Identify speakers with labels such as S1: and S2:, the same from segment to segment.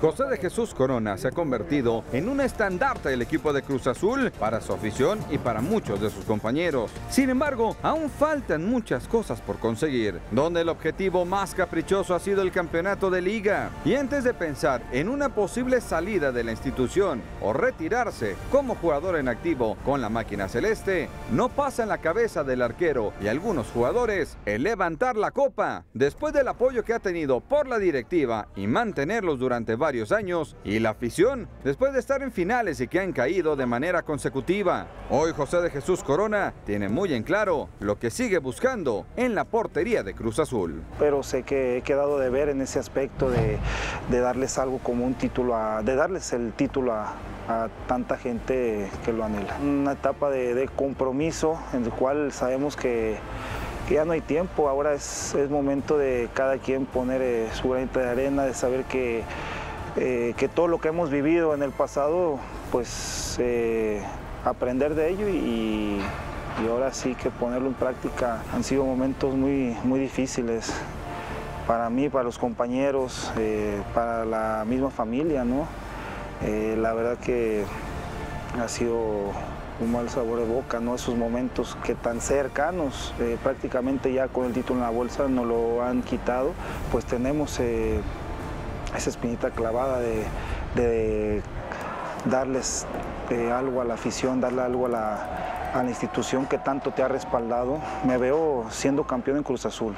S1: José de Jesús Corona se ha convertido en un estandarte del equipo de Cruz Azul para su afición y para muchos de sus compañeros. Sin embargo, aún faltan muchas cosas por conseguir, donde el objetivo más caprichoso ha sido el campeonato de liga. Y antes de pensar en una posible salida de la institución o retirarse como jugador en activo con la máquina celeste, no pasa en la cabeza del arquero y algunos jugadores el levantar la copa después del apoyo que ha tenido por la directiva y mantenerlos durante varios varios años y la afición después de estar en finales y que han caído de manera consecutiva. Hoy José de Jesús Corona tiene muy en claro lo que sigue buscando en la portería de Cruz Azul.
S2: Pero sé que he quedado de ver en ese aspecto de, darles algo como un título, de darles el título a, tanta gente que lo anhela. Una etapa de, compromiso en el cual sabemos que ya no hay tiempo, ahora es, momento de cada quien poner eh, su granito de arena, de saber que eh, que todo lo que hemos vivido en el pasado, pues eh, aprender de ello y, ahora sí que ponerlo en práctica. Han sido momentos muy, muy difíciles para mí, para los compañeros, eh, para la misma familia, ¿no? la verdad que ha sido un mal sabor de boca, ¿no? Esos momentos que tan cercanos, prácticamente ya con el título en la bolsa nos lo han quitado, pues tenemos esa espinita clavada de, darles eh, algo a la afición, darle algo a la, institución que tanto te ha respaldado. Me veo siendo campeón en Cruz Azul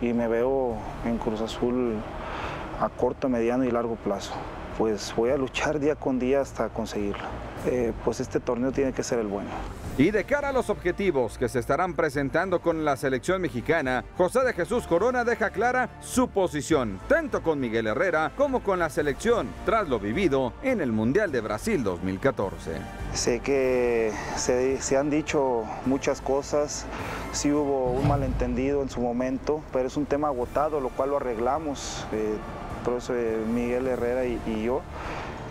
S2: y me veo en Cruz Azul a corto, mediano y largo plazo. Pues voy a luchar día con día hasta conseguirlo. Eh, pues este torneo tiene que ser el bueno.
S1: Y de cara a los objetivos que se estarán presentando con la selección mexicana, José de Jesús Corona deja clara su posición, tanto con Miguel Herrera como con la selección, tras lo vivido en el Mundial de Brasil 2014.
S2: Sé que se, han dicho muchas cosas, sí hubo un malentendido en su momento, pero es un tema agotado, lo cual lo arreglamos, eh, por eso eh, Miguel Herrera y, yo,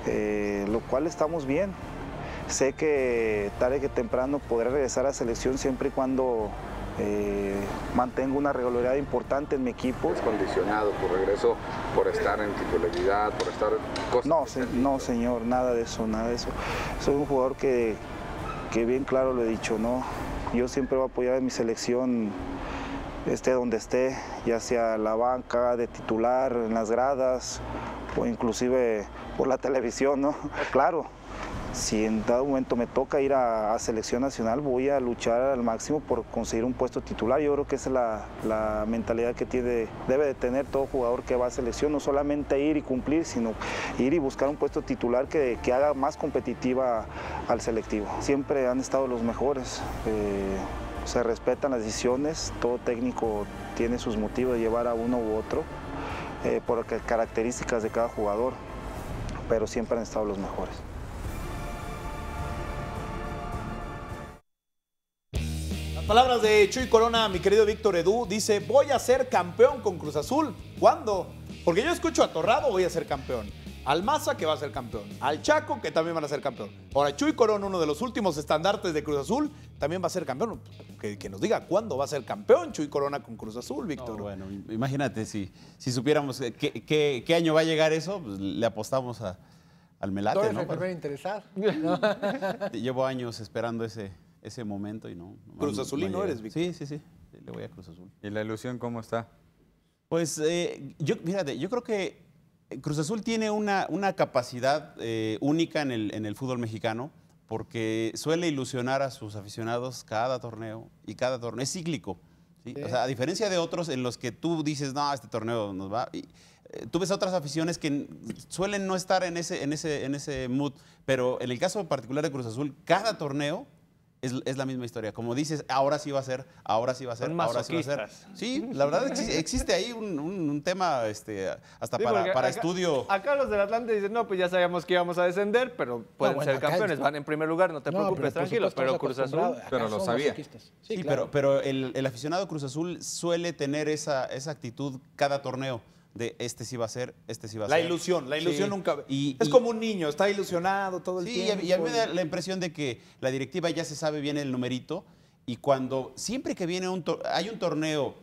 S2: eh, lo cual estamos bien. Sé que tarde que temprano podré regresar a selección siempre y cuando eh, mantenga una regularidad importante en mi equipo.
S1: ¿Es condicionado tu regreso por estar en titularidad, por estar...
S2: No, no, señor, nada de eso, nada de eso. Soy un jugador que, que bien claro lo he dicho, ¿no? Yo siempre voy a apoyar a mi selección esté donde esté, ya sea la banca, de titular, en las gradas o inclusive por la televisión, ¿no? Claro, si en dado momento me toca ir a, selección nacional, voy a luchar al máximo por conseguir un puesto titular. Yo creo que esa es la, mentalidad que tiene, debe de tener todo jugador que va a selección, no solamente ir y cumplir, sino ir y buscar un puesto titular que, haga más competitiva al selectivo. Siempre han estado los mejores. Eh, se respetan las decisiones, todo técnico tiene sus motivos de llevar a uno u otro eh, por características de cada jugador, pero siempre han estado los mejores.
S3: Palabras de Chuy Corona, mi querido Víctor Edu, dice, voy a ser campeón con Cruz Azul. ¿Cuándo? Porque yo escucho a Torrado, voy a ser campeón. Al Maza, que va a ser campeón. Al Chaco, que también van a ser campeón. Ahora, Chuy Corona, uno de los últimos estandartes de Cruz Azul, también va a ser campeón. Que, nos diga cuándo va a ser campeón Chuy Corona con Cruz Azul, Víctor.
S4: bueno, imagínate, si, si supiéramos qué, año va a llegar eso, pues le apostamos al Melate,
S5: ¿no? el interesar.
S4: Llevo años esperando ese, ese momento y no.
S3: Cruz Azulino eres, Víctor.
S4: Sí, sí, sí. Le voy a Cruz Azul.
S1: ¿Y la ilusión cómo está?
S4: Pues eh, yo, fíjate, yo creo que Cruz Azul tiene una, una capacidad eh, única en el, en el fútbol mexicano porque suele ilusionar a sus aficionados cada torneo y cada torneo es cíclico. O sea, a diferencia de otros en los que tú dices, no, este torneo nos va. Y, eh, tú ves otras aficiones que suelen no estar en ese, en, ese, en ese mood, pero en el caso particular de Cruz Azul, cada torneo es, la misma historia. Como dices, ahora sí va a ser, ahora sí va a ser, ahora sí va a ser. Sí, la verdad existe, ahí un, tema este, hasta para, estudio.
S3: Acá los del Atlante dicen, no, pues ya sabíamos que íbamos a descender, pero pueden ser campeones, van en primer lugar, no te preocupes, tranquilo. Pero Cruz Azul,
S1: pero lo sabía.
S4: Sí, pero, pero el, aficionado Cruz Azul suele tener esa, esa actitud cada torneo de este sí va a ser, este sí va a
S3: ser.
S4: La
S3: ilusión, la ilusión nunca. Y, es como un niño, está ilusionado todo el tiempo.
S4: Sí, y a mí me da la impresión de que la directiva ya se sabe bien el numerito y cuando siempre que viene un hay un torneo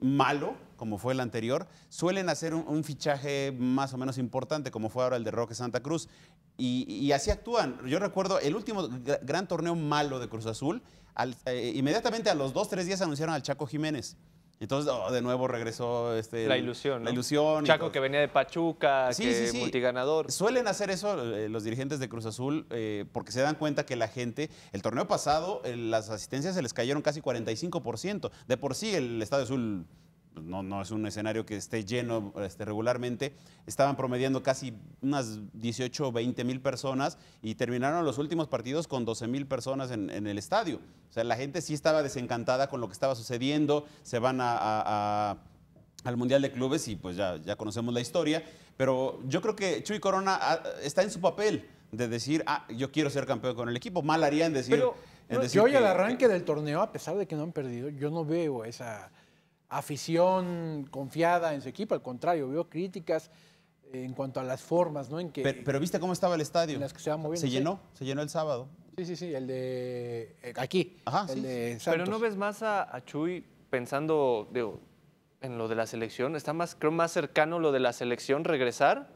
S4: malo, como fue el anterior, suelen hacer un, un fichaje más o menos importante, como fue ahora el de Roque Santa Cruz. Y, y así actúan. Yo recuerdo el último gra- gran torneo malo de Cruz Azul, al- eh, inmediatamente a los dos, tres días anunciaron al Chaco Jiménez. Entonces, oh, de nuevo regresó este,
S5: La ilusión,
S4: La
S5: ¿no?
S4: ilusión. y
S5: Chaco que venía de Pachuca,
S4: Sí,
S5: que
S4: sí, sí.
S5: multiganador.
S4: Suelen hacer eso eh, los dirigentes de Cruz Azul eh, porque se dan cuenta que la gente, el torneo pasado, eh, las asistencias se les cayeron casi 45%. De por sí el Estadio Azul no, no es un escenario que esté lleno este, regularmente. Estaban promediando casi unas 18 o 20 mil personas y terminaron los últimos partidos con 12 mil personas en, en el estadio. O sea, la gente sí estaba desencantada con lo que estaba sucediendo. Se van a- a- a al Mundial de Clubes y pues ya, ya conocemos la historia, pero yo creo que Chuy Corona ah, está en su papel de decir, ah, yo quiero ser campeón con el equipo. Mal haría en decir...
S5: Pero,
S4: en
S5: no,
S4: decir
S6: Yo hoy al
S4: que-
S6: arranque del torneo, a pesar de que no han perdido, yo no veo esa afición confiada en su equipo. Al contrario, veo críticas en cuanto a las formas, ¿no? En que,
S4: Pero, pero ¿viste cómo estaba el estadio?
S6: en las que se moviendo.
S4: Se
S6: sí.
S4: llenó, se llenó el sábado.
S6: Sí, sí, sí, el de eh, aquí,
S4: Ajá,
S6: el
S4: sí.
S6: de
S5: Pero no ves más a, a Chuy pensando digo, en lo de la selección. Está más, creo, más cercano lo de la selección regresar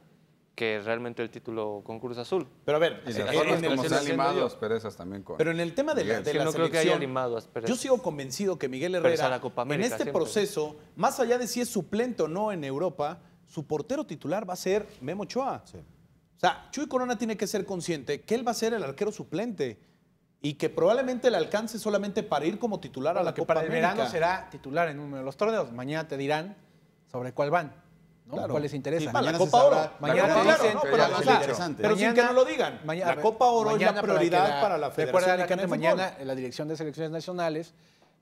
S5: que realmente el título con Cruz Azul.
S3: Pero a ver,
S1: Y las
S3: en
S1: formas
S3: el-
S1: como se ha
S5: haciendo
S1: animado
S5: yo.
S1: asperezas también con...
S3: pero en el tema de la, de
S5: Sí,
S3: la
S5: no creo que haya
S3: selección, yo sigo convencido que Miguel Herrera,
S5: a la Copa
S3: en este
S5: siempre.
S3: proceso, más allá de si es suplente o no en Europa, su portero titular va a ser Memo Ochoa. O sea, Chuy Corona tiene que ser consciente que él va a ser el arquero suplente y que probablemente le alcance solamente para ir como titular a la
S6: que
S3: Copa
S6: para el
S3: América.
S6: verano será titular en uno de los torneos. Mañana te dirán sobre cuál van, ¿no?
S3: Claro.
S6: ¿Cuál les interesa?
S4: Sí,
S3: la
S4: mañana se
S3: Copa. Oro.
S6: Mañana
S3: La
S6: te
S3: Copa
S6: dicen,
S1: que
S3: pero, sin que no lo digan.
S6: mañana-
S3: la Copa Oro es la
S6: que
S3: prioridad
S6: la-
S3: para la
S6: recuerda
S3: Federación
S6: la
S3: Mexicana de
S6: gente,
S3: Fútbol.
S6: mañana la Dirección de Selecciones Nacionales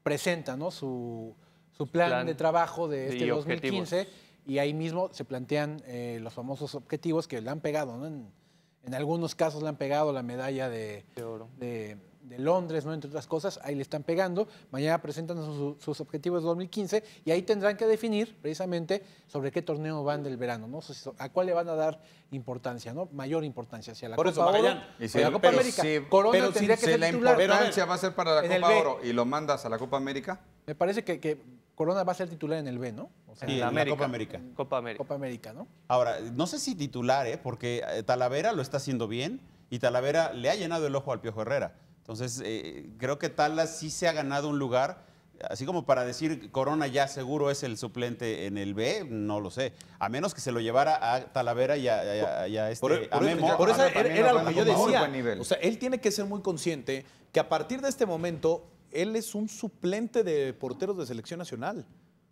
S6: presenta ¿no? su, su plan,
S5: Plan
S6: de trabajo de
S5: y
S6: este
S5: objetivos.
S6: 2015 y ahí mismo se plantean eh, los famosos objetivos que le han pegado. ¿no? En, en algunos casos le han pegado la medalla de,
S5: De oro.
S6: de, de Londres, ¿no? entre otras cosas, ahí le están pegando. Mañana presentan su- sus objetivos de 2015 y ahí tendrán que definir precisamente sobre qué torneo van del verano, ¿no? A cuál le van a dar importancia, ¿no? Mayor importancia, si a la
S3: Por
S6: Copa
S3: eso,
S6: Oro
S1: Y si-
S6: la Copa
S1: pero
S6: América.
S1: si-
S6: Corona
S3: pero
S6: tendría
S3: si
S6: que
S1: Si
S6: ser
S1: la
S6: titular.
S1: importancia va a ser para la
S6: En
S1: Copa. Oro y lo mandas a la Copa América,
S6: Me parece que, que Corona va a ser titular en el B, ¿no? O sea,
S4: Sí, en la Copa América.
S5: Copa América.
S6: Copa América, ¿no?
S4: Ahora, no sé si titular, ¿eh? porque eh, Talavera lo está haciendo bien y Talavera le ha llenado el ojo al Piojo Herrera. Entonces, eh, creo que Tala sí se ha ganado un lugar, así como para decir Corona ya seguro es el suplente en el B, no lo sé. A menos que se lo llevara a Talavera y a, y a- y a este,
S3: Por,
S4: a
S3: por eso-
S4: Memo.
S3: por eso era, era lo que yo decía.
S1: buen nivel.
S3: O sea, él tiene que ser muy consciente que a partir de este momento él es un suplente de porteros de selección nacional.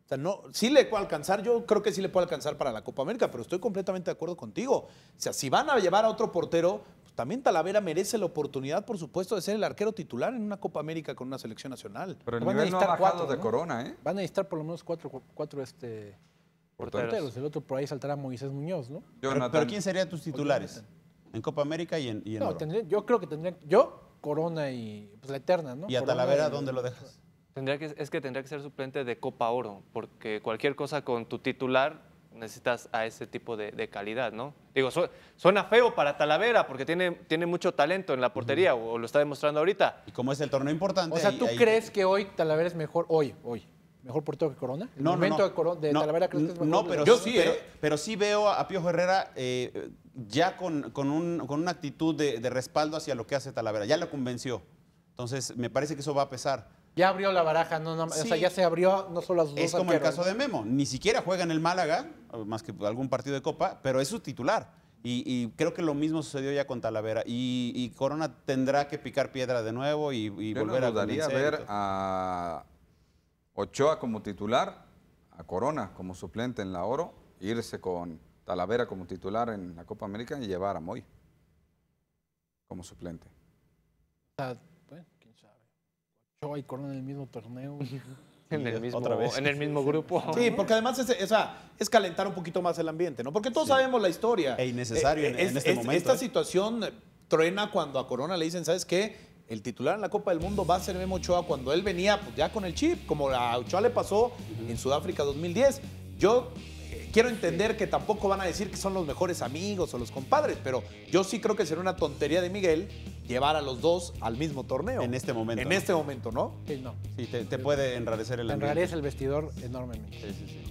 S3: O sea, no, sí le puede alcanzar, yo creo que sí le puede alcanzar para la Copa América, pero estoy completamente de acuerdo contigo. O sea, si van a llevar a otro portero, también Talavera merece la oportunidad, por supuesto, de ser el arquero titular en una Copa América con una selección nacional.
S1: pero el
S6: Van a
S1: nivel no ha
S6: necesitar
S1: bajado
S6: cuatro,
S1: de
S6: ¿no?
S1: Corona, ¿eh?
S6: Van a necesitar por lo menos cuatro, cuatro este,
S5: Porteros.
S6: porteros. El otro por ahí saltará Moisés Muñoz, ¿no?
S4: Pero, ¿quién serían tus titulares? En Copa América y en, y en
S6: No,
S4: Oro.
S6: tendría- yo creo que tendrían. Yo, Corona y pues, la eterna, ¿no?
S4: ¿Y a
S6: Corona
S4: Talavera
S6: y-
S4: dónde lo dejas?
S5: Tendría que, es que tendría que ser suplente de Copa Oro, porque cualquier cosa con tu titular necesitas a ese tipo de, de calidad, ¿no? Digo, su- suena feo para Talavera porque tiene, tiene mucho talento en la portería, o, lo está demostrando ahorita.
S4: Y como es el torneo importante.
S6: O sea, ¿tú
S4: ahí-
S6: crees que hoy Talavera es mejor, hoy, hoy, mejor portero que Corona? ¿El
S4: No, no,
S6: momento
S4: no.
S6: de, de
S4: No,
S6: Talavera crees que es mejor?
S4: No, pero
S3: Yo
S4: sí,
S3: sí,
S4: pero,
S3: ¿eh?
S4: pero sí veo a Piojo Herrera eh, ya con, con un- con una actitud de, de respaldo hacia lo que hace Talavera. Ya lo convenció. Entonces, me parece que eso va a pesar.
S6: Ya abrió la baraja, no, no, o sea, ya se abrió no solo a sus
S4: Es
S6: dos
S4: como el caso de Memo. Ni siquiera juega en el Málaga, más que algún partido de Copa, pero es su titular. Y, y creo que lo mismo sucedió ya con Talavera. Y, y Corona tendrá que picar piedra de nuevo y, y
S1: Yo
S4: volver
S1: no
S4: a convencer y
S1: ver a Ochoa como titular, a Corona como suplente en la Oro, irse con Talavera como titular en la Copa América y llevar a Moy como suplente.
S6: O sea, bueno, quién sabe. Ochoa y Corona en el mismo torneo.
S5: En el,
S4: otra
S5: mismo,
S4: vez.
S5: en el mismo grupo.
S3: Sí, porque además es, es, es calentar un poquito más el ambiente, ¿no? Porque todos sabemos la historia.
S4: E innecesario en- en este momento,
S3: Esta
S4: ¿eh?
S3: situación eh, truena cuando a Corona le dicen, ¿sabes qué? El titular en la Copa del Mundo va a ser Memo Ochoa cuando él venía pues, ya con el chip, como a Ochoa le pasó en Sudáfrica 2010. Yo eh, quiero entender que tampoco van a decir que son los mejores amigos o los compadres, pero yo sí creo que sería una tontería de Miguel llevar a los dos al mismo torneo.
S4: En este momento,
S3: En
S4: ¿no?
S3: este momento, ¿no?
S6: Sí, no.
S4: Sí, te, te puede enrarecer el ambiente.
S6: Enrarece el vestidor enormemente.
S4: Sí, sí, sí.